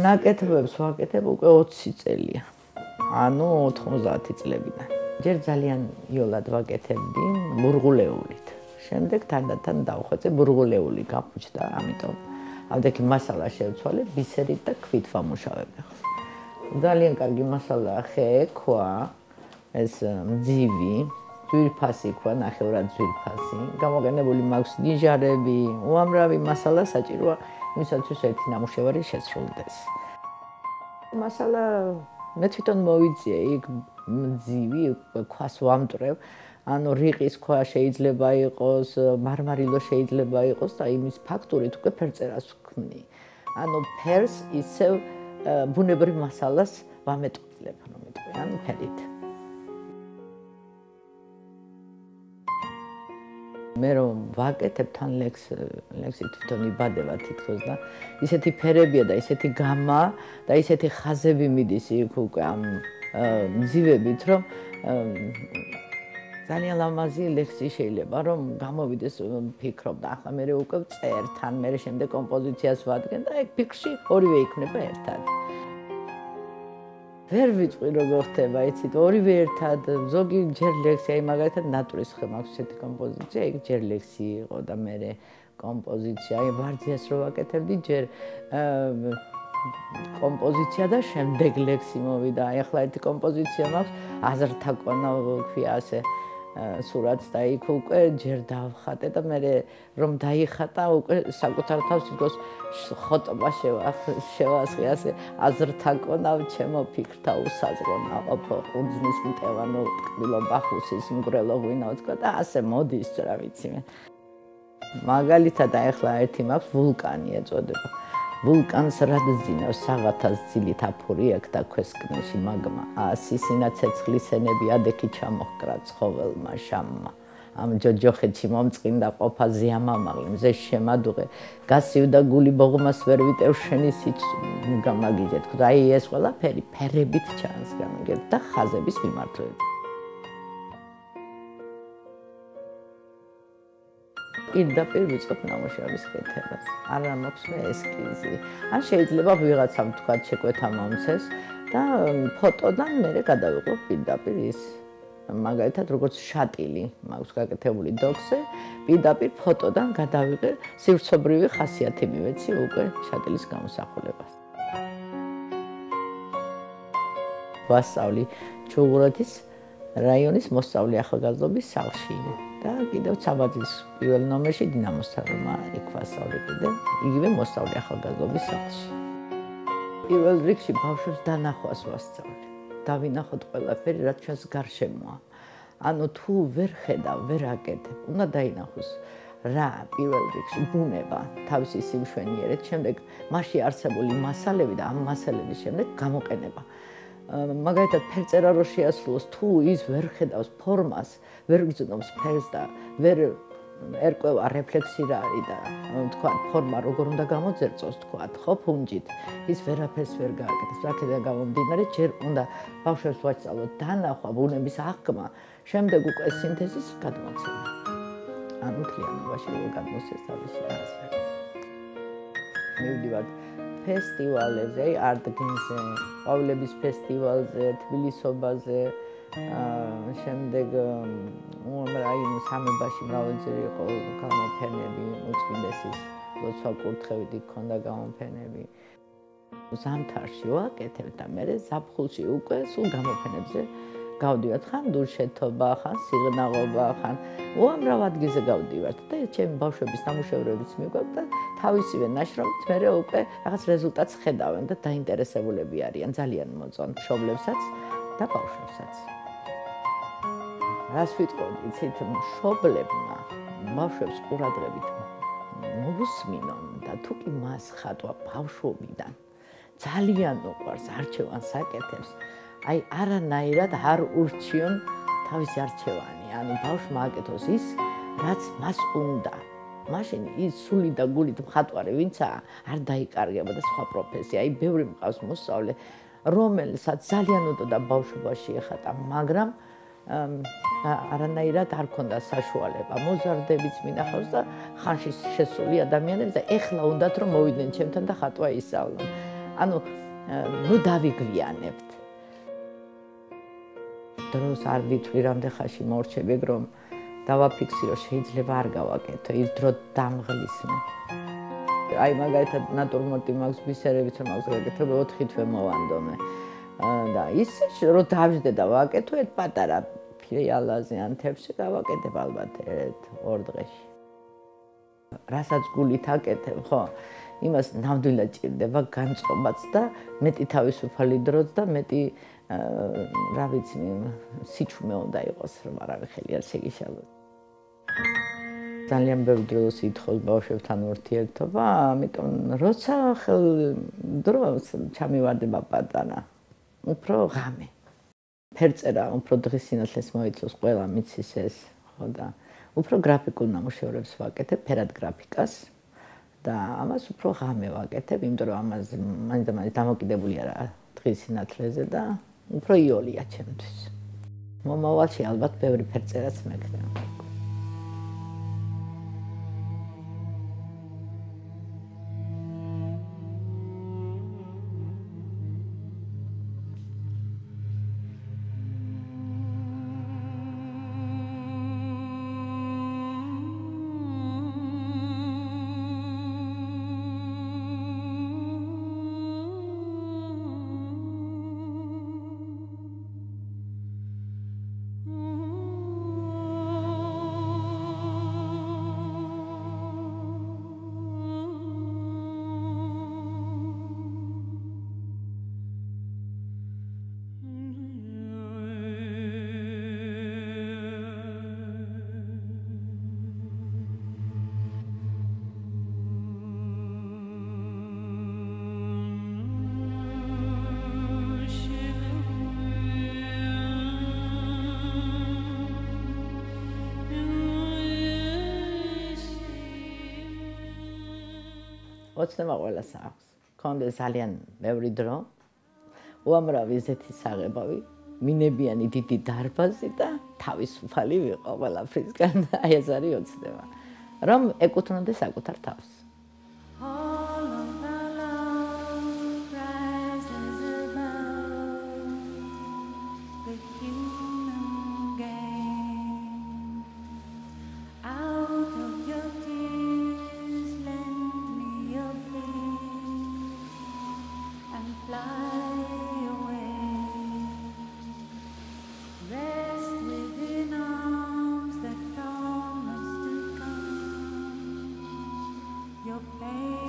ნაკეთობებს ვაკეთებ უკვე 20 წელია. ანუ 90 წლებიდან. ჯერ ძალიან იოლად ვაკეთებდი მურღულეულით. შემდეგ თანდათან დავხვეწე მურღულეული გაფუჭდა, ამიტომ ამდენი მასალა შევცვალე ბისერით და ქვით ვამუშავებ. ძალიან კარგი მასალა ხე, ქვა, ეს მძივი, ძვირფასი ქვა, ნახევრად ძვირფასი. გამოყენებული მაქვს ნიჟარები, უამრავი მასალა საჭიროა იმისათვის ერთი ნამუშევარი შესრულდეს. მასალა მე თვითონ მოვიწიე იქ მძივი ქვას ვამტრევ. ანუ რიყის ქვა შეიძლება იყოს, მარმარილო შეიძლება იყოს და იმის ფაქტურით უკვე ფერწერას ვქმნი. ანუ ფერს ისევ ბუნებრივ მასალას ვამეტყველებ, ანუ მეტყვი, ანუ ფერით. მე რომ ვაკეთებ თან ლექს ლექსი თვითონ იბადება თითქოს და ისეთი ფერებია და ისეთი გამა და ისეთი ხაზები მიდის იქ უკვე ამ მძივებით რომ ძალიან ლამაზი ლექსი შეიძლება რომ გამოვიდეს ფიქრობ და ახლა მე უკვე წერ თან მე შემდეგ კომპოზიციას ვადგენ და ეგ ფიქრში ორივე იქნება ერთად ვერ ვიწვი როგორ ხდება იცით? ორივე ერთად ზოგი ჯერ ლექსი აი მაგალითად ნატურის ხე მაქვს ესეთი კომპოზიცია იქ ჯერ ლექსი იყო და მე კომპოზიცია. აი ვარძიას რო ვაკეთებდი ჯერ კომპოზიცია და შემდეგ ლექსი მოვიდა. აი ახლა ერთი კომპოზიცია მაქვს აზრთა კონა ქვია ასე სურათს და იქ უკვე ჯერ დავხატე და მე რომ დაიხატა უკვე საკუთარ თავს იქოს ხოტობა შევასხი ასე აზრთა კონავ ჩემო ფიქრთა უსაზღრონა ოფო უძნის მტევანო კბილო ბახუსის მგრელო ვინო თქო და ასე მოდის რა ვიცი მე. მაგალითად ახლა ერთი მაქვს ვულკანი ეწოდება ვულკანს რადზინავს საღათას ძილით აფური აქ და ქვესკნეში მაგმა? ასისინა ცეცხლისენები ადექი ჩამოხკრა ცხოველმა შამმა. ამ ჯოჯოხეთში მომწყინდა ყოფა ზიამამაღლი მზე შემადუღე. გასივდა გული ბოღმას ვერ ვიტევ შენი სიც გამაგიჟეთ აი ეს ყველაფერი ფერებით ჩანს გამიგეთ და ხაზების მიმართულებით პირდაპირ ვიწყებ ნამუშევრის კეთებას. არა მაქვს მე ესკიზი. ან შეიძლება ვიღაცამ თქვა შეკვეთა მომცეს და ფოტოდან მე გადავიღო პირდაპირ ის მაგალითად როგორც შატილი მაქვს გაკეთებული დოქსე, პირდაპირ ფოტოდან გადავიღე სივრცობრივი ხასიათი მივეცი უკვე შატილის გამოსახულებას. ვასწავლი ჩუღურეთის რაიონის მოსწავლე ახალგაზრდობის სახლში. და კიდევ ცაბაძის პირველ ნომერში დინამოსთანმა იქვასწავლე კიდე იგივე მოსწავლე ახალგაზრდობის სახლში. პირველ რიგში ბავშვებს დანახვას ვასწავლე. დავინახოთ ყველაფერი, რაც ჩვენს გარშემოა. ანუ თუ ვერ ხედავ, ვერ აკეთებ, უნდა დაინახოს რა პირველ რიგში ბუნება თავისი სიმშვენიერეთ, შემდეგ მასში არსებული მასალები და ამ მასალების შემდეგ გამოყენება. მაგალითად ფერწერა რო შეასრულოს თუ ის ვერ ხედავს ფორმას ვერ გძნობს ფერს და ვერ ერკვევა რეფლექსი რა არის და თქვა ფორმა როგორ უნდა გამოძერწოს თქვა ხო ფუნჯით ის ვერაფერს ვერ გააკეთებს აქედან გამომდინარე ჯერ უნდა ბავშვებს ვაჭალოთ დანახვა ბუნების აღქმა შემდეგ უკვე სინთეზის გადმოცემა. ანუ თლიანობაში როგორ გადმოსცეს თავისი აზრი მივდივართ ფესტივალებზე, არტგენზე, ყავლების ფესტივალზე, თბილისობაზე, აა შემდეგ უამრავი სამებაში მრავალჯერ იყო გამოფენები, უწყინდესის ლოცვა კურთხევითი ქონდა გამოფენები. ზამთარში ვაკეთებ და მე ზაფხულში უკვე სულ გამოფენებზე გავდივართ ხან დუშეთობა, ხან სიღნაღობა, ხან. უამრავ ადგილზე გავდივართ და ჩემი ბავშვების ნამუშევრებიც მიგვაქვს და თავისივე ნაშრომით მე უკვე რაღაც რეზულტატს ხედავენ და დაინტერესებულები არიან ძალიან მოწონ მშობლებსაც და ბავშვებსაც. რას ვიტყოდ, იცით, მშობლებმა ბავშვებს ყურადღებით მოусმინონ და თუ კი მას ხატვა ბავშვობიდან ძალიან უყვარს არჩევანს აკეთებს აი არანაირად არ ურჩიონ თავისი არჩევანი. ანუ ბავშვმა აკეთოს ის, რაც მას უნდა. მაშინ ის სული და გულით მხატვარი ვინცაა, არ დაიკარგება და სხვა პროფესია. აი ბევრი მყავს მოსწავლე, რომელსაც ძალიან უნდა ბავშვობაში ეხატა, მაგრამ არანაირად არ ქონდა საშუალება. მოზარდებიც მინახავს და ხანში შესული ადამიანებს და ეხლა უნდათ რომ მოვიდნენ ჩემთან და ხატვა ისწავლონ. ანუ ნუ დავიგვიანებთ. დროს არ ვითვლი რამდენ ხანში მორჩები, რომ დავაფიქსირო, შეიძლება არ გავაკეთო, ის დრო დამღლისმე. აი მაგალითად ნატურმორტი მაგს ბისერებიც რომ მაგს გაკეთებ 4 თვე მოვანდომე. და ის რომ დავждდე და ვაკეთო ერთ პატარა ფილიალაზე ან თებში გავაკეთებ ალბათ ერთ ორ დღეში. რასაც გულით აკეთებ, ხო? იმას ნამდვილად ჭირდება განწყობაც და მეტი თავისუფალი დროც და მეტი რა ვიცი, სიჩუმე უნდა იყოს, რომ არავე ხელი არ შეგიშალოს. ძალიან ბევრი დროს ითხოვს ბავშვებთან ურთიერთობა, ამიტომ როცა ხელ დროს ჩამივარდება პატარა, უფრო ღამე. ფერწერა უფრო დღის სინათლეს მოიცავს ყველა მიცის ეს, ხო და უფრო გრაფიკულ ნამუშევრებს ვაკეთებ, ფერად გრაფიკას და ამას უფრო ღამე ვაკეთებ, იმიტომ რომ ამას მაინც და მაინც დამოკიდებულია რა დღის სინათლეზე და უფრო იოლია ჩემთვის. მომავალში ალბათ ბევრი ფერწერაც მექნება. ოცნება ყველას აქვს. კონდეს ძალიან ბევრი დრო. უამრავი ზეთი საღებავი, მინებიანი დიდი დარბაზი და თავისუფალი ვიყო ყველაფრისგან. აი ეს არის ოცნება. რომ ეკუთვნოდეს საკუთარ თავს. obey.